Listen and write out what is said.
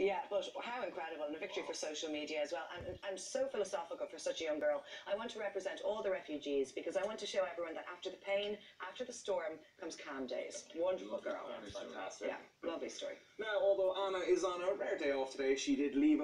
Yeah, but how incredible and a victory for social media as well. And I'm so philosophical for such a young girl. I want to represent all the refugees because I want to show everyone that after the pain, after the storm, comes calm days. Wonderful girl. Fantastic. Yeah, lovely story. Now, although Anna is on a rare day off today, she did leave